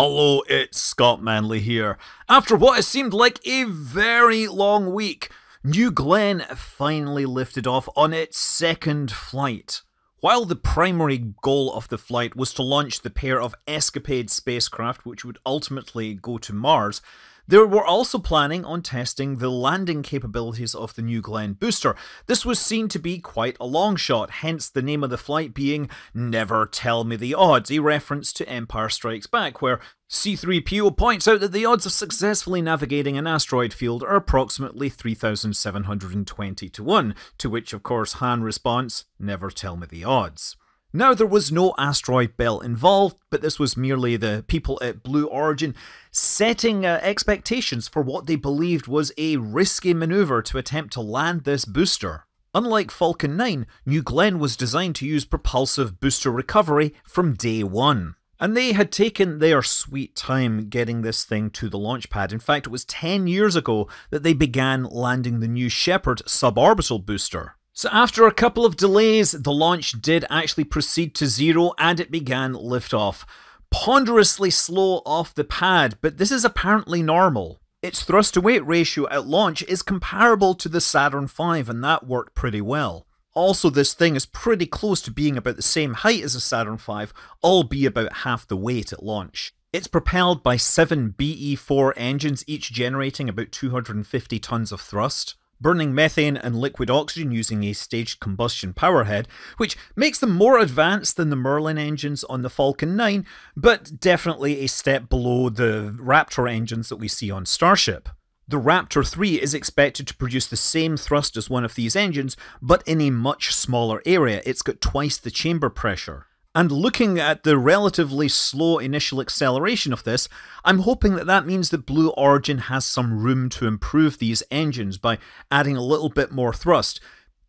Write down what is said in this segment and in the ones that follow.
Hello, it's Scott Manley here. After what has seemed like a very long week, New Glenn finally lifted off on its second flight. While the primary goal of the flight was to launch the pair of Escapade spacecraft which would ultimately go to Mars, they were also planning on testing the landing capabilities of the New Glenn booster. This was seen to be quite a long shot, hence the name of the flight being Never Tell Me the Odds, a reference to Empire Strikes Back, where C3PO points out that the odds of successfully navigating an asteroid field are approximately 3,720 to 1, to which, of course, Han responds, Never tell me the odds. Now, there was no asteroid belt involved, but this was merely the people at Blue Origin setting uh, expectations for what they believed was a risky maneuver to attempt to land this booster. Unlike Falcon 9, New Glenn was designed to use propulsive booster recovery from day one. And they had taken their sweet time getting this thing to the launch pad. In fact, it was 10 years ago that they began landing the new Shepard suborbital booster. So after a couple of delays, the launch did actually proceed to zero and it began liftoff. Ponderously slow off the pad, but this is apparently normal. Its thrust to weight ratio at launch is comparable to the Saturn V and that worked pretty well. Also, this thing is pretty close to being about the same height as a Saturn V, albeit about half the weight at launch. It's propelled by seven BE4 engines, each generating about 250 tons of thrust burning methane and liquid oxygen using a staged combustion powerhead, which makes them more advanced than the Merlin engines on the Falcon 9, but definitely a step below the Raptor engines that we see on Starship. The Raptor 3 is expected to produce the same thrust as one of these engines, but in a much smaller area. It's got twice the chamber pressure. And looking at the relatively slow initial acceleration of this, I'm hoping that that means that Blue Origin has some room to improve these engines by adding a little bit more thrust.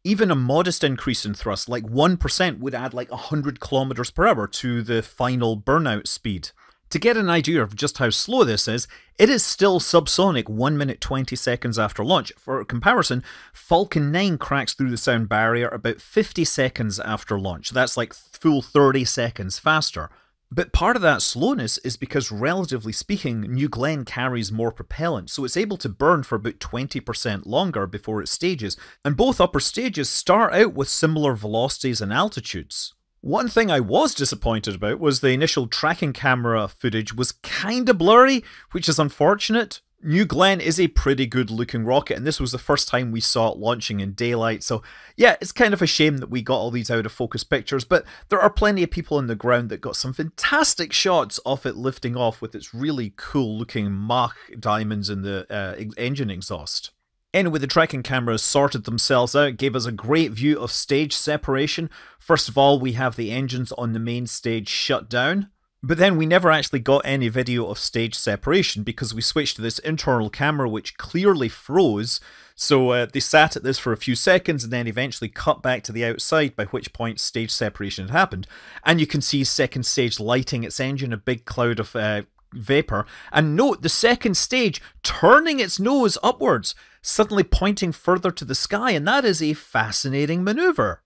Even a modest increase in thrust, like 1%, would add like 100 kilometers per hour to the final burnout speed. To get an idea of just how slow this is, it is still subsonic 1 minute 20 seconds after launch. For comparison, Falcon 9 cracks through the sound barrier about 50 seconds after launch. That's like full 30 seconds faster. But part of that slowness is because, relatively speaking, New Glenn carries more propellant, so it's able to burn for about 20% longer before it stages, and both upper stages start out with similar velocities and altitudes. One thing I was disappointed about was the initial tracking camera footage was kinda blurry, which is unfortunate. New Glenn is a pretty good looking rocket, and this was the first time we saw it launching in daylight, so yeah, it's kind of a shame that we got all these out of focus pictures, but there are plenty of people on the ground that got some fantastic shots of it lifting off with its really cool looking Mach diamonds in the uh, engine exhaust. Anyway, the tracking cameras sorted themselves out, gave us a great view of stage separation. First of all, we have the engines on the main stage shut down. But then we never actually got any video of stage separation because we switched to this internal camera which clearly froze. So uh, they sat at this for a few seconds and then eventually cut back to the outside, by which point stage separation had happened. And you can see second stage lighting its engine, a big cloud of uh, vapor. And note the second stage turning its nose upwards, suddenly pointing further to the sky, and that is a fascinating maneuver.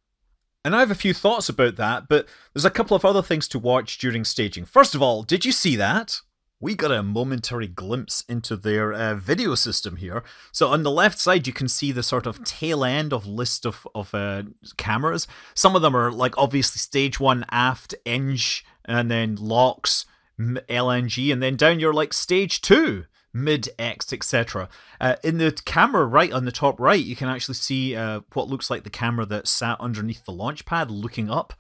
And I have a few thoughts about that, but there's a couple of other things to watch during staging. First of all, did you see that? We got a momentary glimpse into their uh, video system here. So on the left side, you can see the sort of tail end of list of, of uh, cameras. Some of them are like obviously stage one aft, eng, and then LOX, LNG, and then down you're like stage two, mid X, etc. Uh, in the camera right on the top right, you can actually see uh, what looks like the camera that sat underneath the launch pad looking up.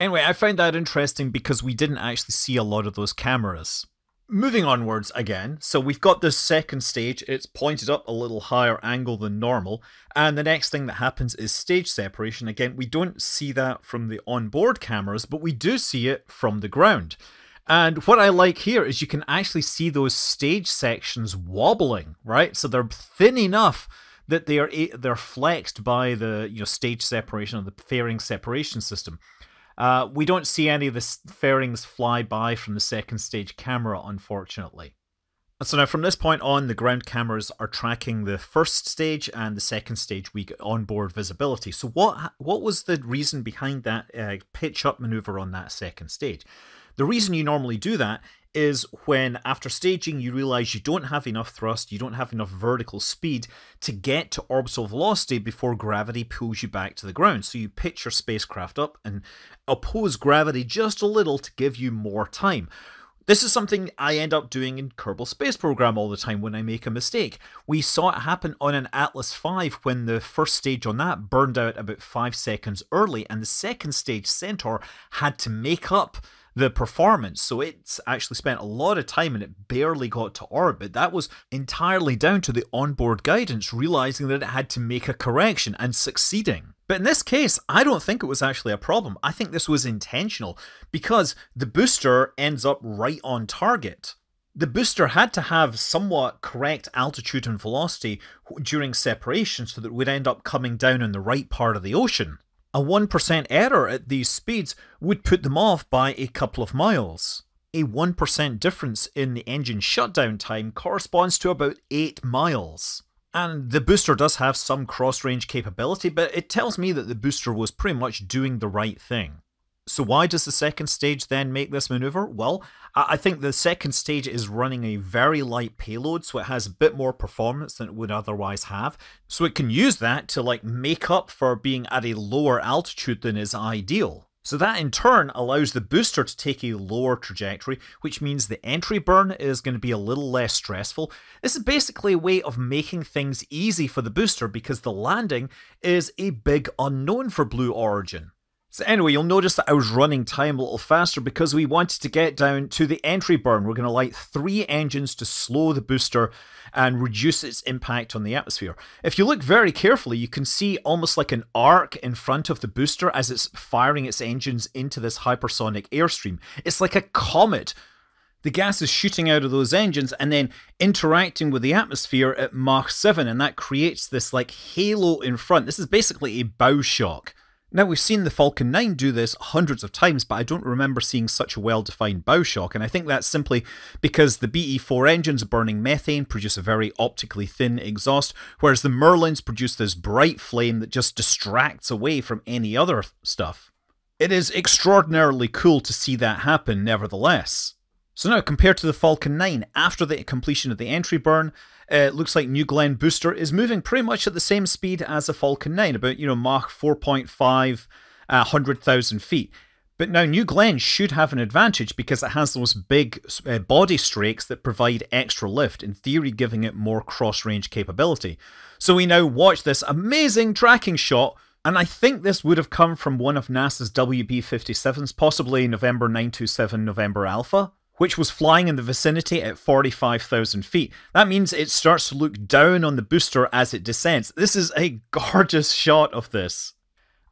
Anyway, I found that interesting because we didn't actually see a lot of those cameras. Moving onwards again, so we've got this second stage, it's pointed up a little higher angle than normal, and the next thing that happens is stage separation. Again, we don't see that from the onboard cameras, but we do see it from the ground. And what I like here is you can actually see those stage sections wobbling, right? So they're thin enough that they are they're flexed by the you know stage separation or the fairing separation system. Uh, we don't see any of the fairings fly by from the second stage camera, unfortunately. So now from this point on, the ground cameras are tracking the first stage and the second stage we get onboard visibility. So what what was the reason behind that uh, pitch up maneuver on that second stage? The reason you normally do that is when after staging you realize you don't have enough thrust, you don't have enough vertical speed to get to orbital velocity before gravity pulls you back to the ground. So you pitch your spacecraft up and oppose gravity just a little to give you more time. This is something I end up doing in Kerbal Space Program all the time when I make a mistake. We saw it happen on an Atlas V when the first stage on that burned out about 5 seconds early, and the second stage, Centaur, had to make up the performance. So it's actually spent a lot of time and it barely got to orbit. That was entirely down to the onboard guidance realizing that it had to make a correction and succeeding. But in this case, I don't think it was actually a problem. I think this was intentional because the booster ends up right on target. The booster had to have somewhat correct altitude and velocity during separation so that it would end up coming down in the right part of the ocean. A 1% error at these speeds would put them off by a couple of miles. A 1% difference in the engine shutdown time corresponds to about 8 miles. And the booster does have some cross range capability, but it tells me that the booster was pretty much doing the right thing. So why does the second stage then make this maneuver? Well, I think the second stage is running a very light payload, so it has a bit more performance than it would otherwise have. So it can use that to like make up for being at a lower altitude than is ideal. So that in turn allows the booster to take a lower trajectory, which means the entry burn is going to be a little less stressful. This is basically a way of making things easy for the booster because the landing is a big unknown for Blue Origin. So anyway, you'll notice that I was running time a little faster because we wanted to get down to the entry burn. We're going to light three engines to slow the booster and reduce its impact on the atmosphere. If you look very carefully, you can see almost like an arc in front of the booster as it's firing its engines into this hypersonic airstream. It's like a comet the gas is shooting out of those engines and then interacting with the atmosphere at Mach 7, and that creates this like halo in front. This is basically a bow shock. Now, we've seen the Falcon 9 do this hundreds of times, but I don't remember seeing such a well defined bow shock, and I think that's simply because the BE 4 engines burning methane produce a very optically thin exhaust, whereas the Merlins produce this bright flame that just distracts away from any other stuff. It is extraordinarily cool to see that happen, nevertheless. So now, compared to the Falcon 9, after the completion of the entry burn, uh, it looks like New Glenn booster is moving pretty much at the same speed as a Falcon 9, about, you know, Mach 4.5, uh, 100,000 feet. But now New Glenn should have an advantage because it has those big uh, body strakes that provide extra lift, in theory giving it more cross-range capability. So we now watch this amazing tracking shot and I think this would have come from one of NASA's WB-57s, possibly November 927 November Alpha which was flying in the vicinity at 45,000 feet. That means it starts to look down on the booster as it descends. This is a gorgeous shot of this.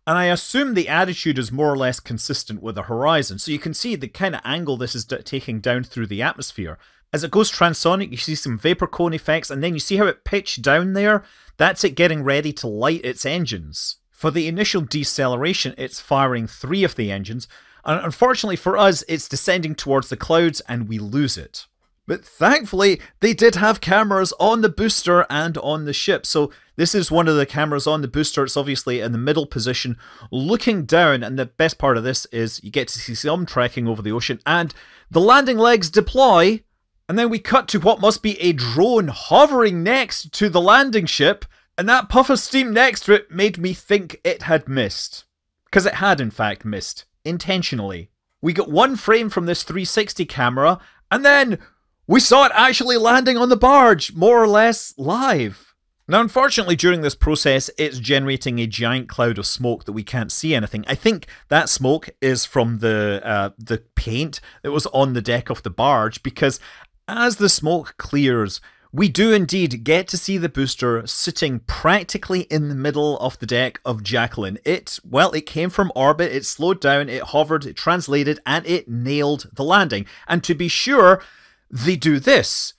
And I assume the attitude is more or less consistent with the horizon, so you can see the kind of angle this is taking down through the atmosphere. As it goes transonic, you see some vapor cone effects, and then you see how it pitched down there? That's it getting ready to light its engines. For the initial deceleration, it's firing three of the engines, and unfortunately for us, it's descending towards the clouds and we lose it. But thankfully, they did have cameras on the booster and on the ship. So this is one of the cameras on the booster. It's obviously in the middle position, looking down. And the best part of this is you get to see some tracking over the ocean and the landing legs deploy. And then we cut to what must be a drone hovering next to the landing ship. And that puff of steam next to it made me think it had missed. Because it had, in fact, missed intentionally. We got one frame from this 360 camera, and then we saw it actually landing on the barge, more or less live. Now, unfortunately, during this process, it's generating a giant cloud of smoke that we can't see anything. I think that smoke is from the uh, the paint that was on the deck of the barge, because as the smoke clears, we do indeed get to see the booster sitting practically in the middle of the deck of Jacklyn. It, well, it came from orbit, it slowed down, it hovered, it translated, and it nailed the landing. And to be sure, they do this.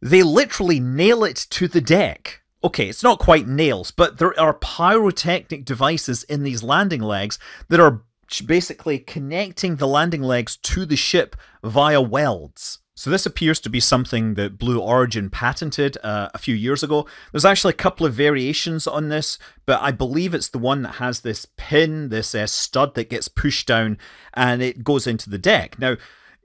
They literally nail it to the deck. Okay, it's not quite nails, but there are pyrotechnic devices in these landing legs that are basically connecting the landing legs to the ship via welds. So this appears to be something that Blue Origin patented uh, a few years ago. There's actually a couple of variations on this, but I believe it's the one that has this pin, this uh, stud that gets pushed down and it goes into the deck. Now,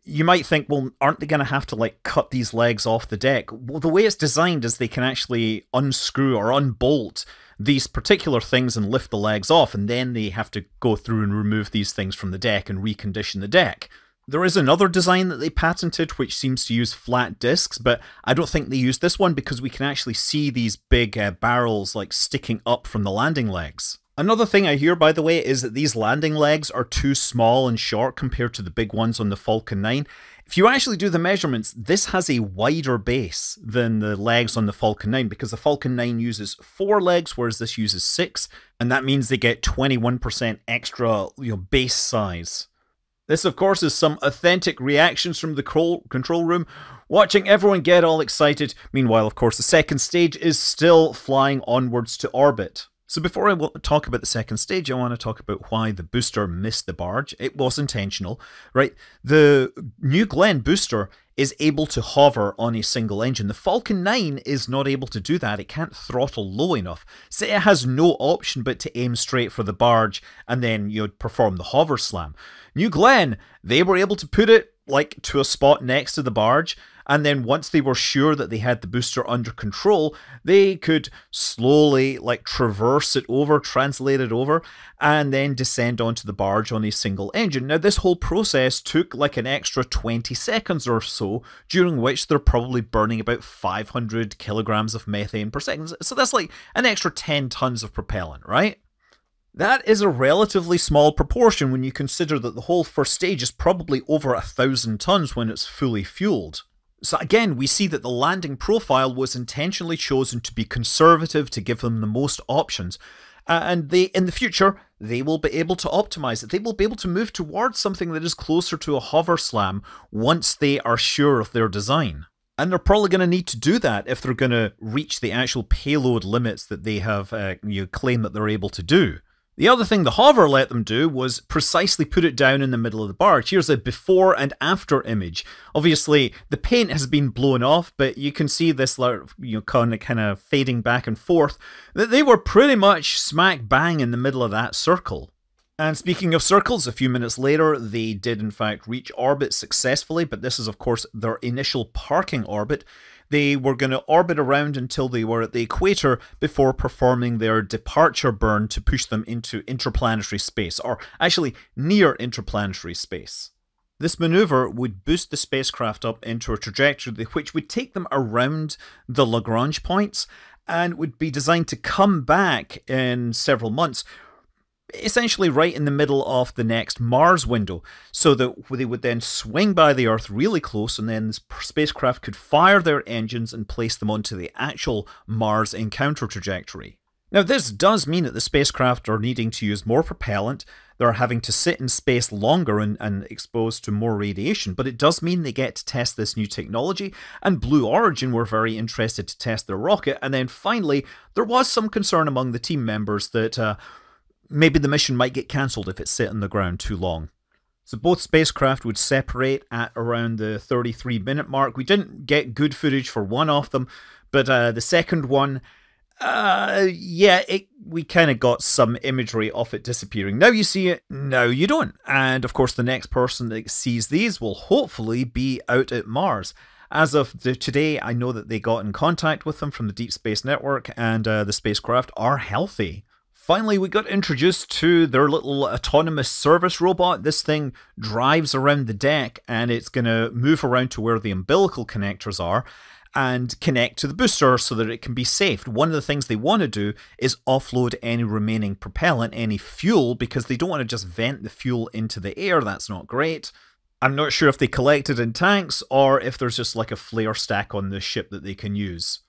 you might think, well, aren't they going to have to like cut these legs off the deck? Well, the way it's designed is they can actually unscrew or unbolt these particular things and lift the legs off, and then they have to go through and remove these things from the deck and recondition the deck. There is another design that they patented which seems to use flat discs, but I don't think they use this one because we can actually see these big uh, barrels like sticking up from the landing legs. Another thing I hear, by the way, is that these landing legs are too small and short compared to the big ones on the Falcon 9. If you actually do the measurements, this has a wider base than the legs on the Falcon 9 because the Falcon 9 uses four legs, whereas this uses six, and that means they get 21% extra you know, base size. This, of course, is some authentic reactions from the control room, watching everyone get all excited. Meanwhile, of course, the second stage is still flying onwards to orbit. So before I talk about the second stage, I want to talk about why the booster missed the barge. It was intentional, right? The New Glenn booster is able to hover on a single engine. The Falcon 9 is not able to do that. It can't throttle low enough. So it has no option but to aim straight for the barge and then you know, perform the hover slam. New Glenn, they were able to put it like to a spot next to the barge and then once they were sure that they had the booster under control, they could slowly like traverse it over, translate it over, and then descend onto the barge on a single engine. Now, this whole process took like an extra 20 seconds or so, during which they're probably burning about 500 kilograms of methane per second. So that's like an extra 10 tons of propellant, right? That is a relatively small proportion when you consider that the whole first stage is probably over a thousand tons when it's fully fueled. So again, we see that the landing profile was intentionally chosen to be conservative to give them the most options. And they, in the future, they will be able to optimize it. They will be able to move towards something that is closer to a hover slam once they are sure of their design. And they're probably going to need to do that if they're going to reach the actual payload limits that they have uh, you claim that they're able to do. The other thing the hover let them do was precisely put it down in the middle of the barge. Here's a before and after image. Obviously, the paint has been blown off, but you can see this you know, kind of, kind of fading back and forth. That they were pretty much smack bang in the middle of that circle. And speaking of circles, a few minutes later, they did in fact reach orbit successfully, but this is, of course, their initial parking orbit. They were going to orbit around until they were at the equator before performing their departure burn to push them into interplanetary space, or actually near interplanetary space. This maneuver would boost the spacecraft up into a trajectory which would take them around the Lagrange points and would be designed to come back in several months, essentially right in the middle of the next Mars window, so that they would then swing by the Earth really close, and then the spacecraft could fire their engines and place them onto the actual Mars encounter trajectory. Now, this does mean that the spacecraft are needing to use more propellant, they're having to sit in space longer and, and exposed to more radiation, but it does mean they get to test this new technology, and Blue Origin were very interested to test their rocket, and then finally, there was some concern among the team members that uh, maybe the mission might get cancelled if it's sit on the ground too long. So both spacecraft would separate at around the 33 minute mark. We didn't get good footage for one of them, but uh, the second one, uh, yeah, it, we kind of got some imagery of it disappearing. Now you see it, now you don't. And of course, the next person that sees these will hopefully be out at Mars. As of today, I know that they got in contact with them from the Deep Space Network, and uh, the spacecraft are healthy. Finally, we got introduced to their little autonomous service robot. This thing drives around the deck and it's going to move around to where the umbilical connectors are and connect to the booster so that it can be saved. One of the things they want to do is offload any remaining propellant, any fuel, because they don't want to just vent the fuel into the air. That's not great. I'm not sure if they collect it in tanks or if there's just like a flare stack on the ship that they can use.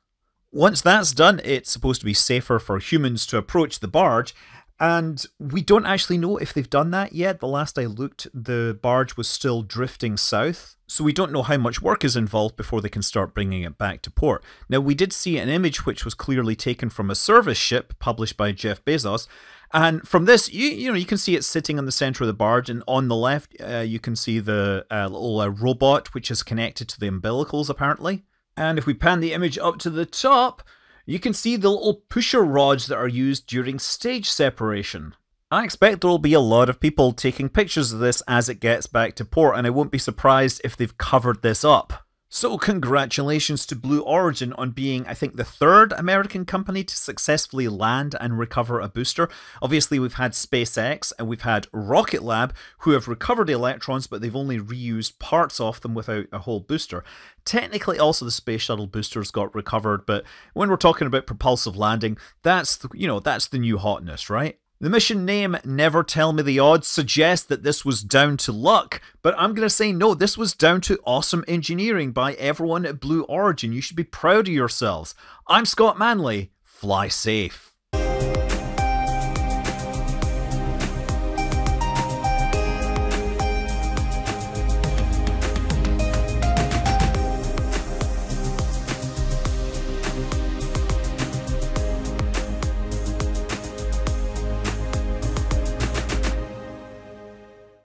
Once that's done, it's supposed to be safer for humans to approach the barge, And we don't actually know if they've done that yet. The last I looked, the barge was still drifting south. So we don't know how much work is involved before they can start bringing it back to port. Now, we did see an image which was clearly taken from a service ship published by Jeff Bezos. And from this, you you know you can see it sitting in the center of the barge, and on the left, uh, you can see the uh, little uh, robot which is connected to the umbilicals apparently. And if we pan the image up to the top, you can see the little pusher rods that are used during stage separation. I expect there will be a lot of people taking pictures of this as it gets back to port, and I won't be surprised if they've covered this up. So, congratulations to Blue Origin on being, I think, the third American company to successfully land and recover a booster. Obviously, we've had SpaceX and we've had Rocket Lab who have recovered electrons, but they've only reused parts of them without a whole booster. Technically, also the Space Shuttle boosters got recovered, but when we're talking about propulsive landing, that's the, you know that's the new hotness, right? The mission name, Never Tell Me the Odds, suggests that this was down to luck, but I'm going to say no, this was down to awesome engineering by everyone at Blue Origin. You should be proud of yourselves. I'm Scott Manley. Fly safe.